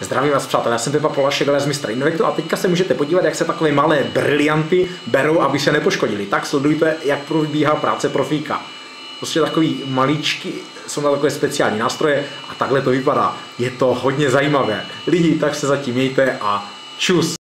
Zdravím vás přátelé, já jsem Pepa Polašek, ale z Mr. Invektu a teďka se můžete podívat, jak se takové malé brilianty berou, aby se nepoškodili. Tak sledujte, jak probíhá práce profíka. Prostě takový maličky, jsou na takové speciální nástroje a takhle to vypadá. Je to hodně zajímavé. Lidi, tak se zatím mějte a čus.